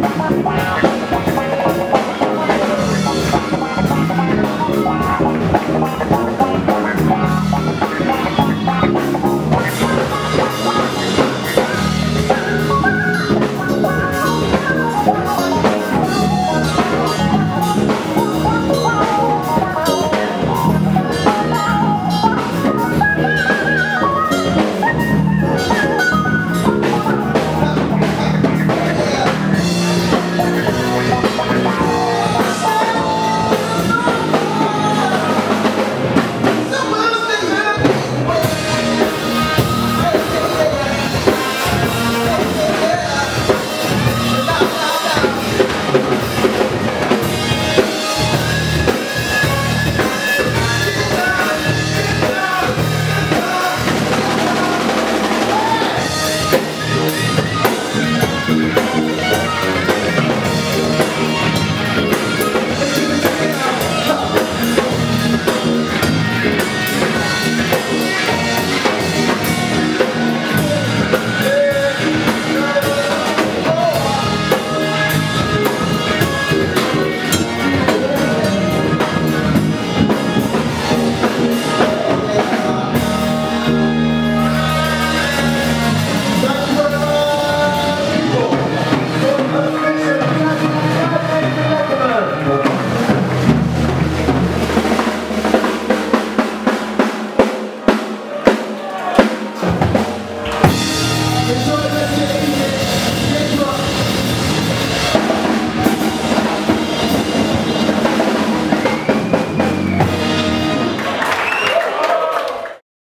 Bye. Música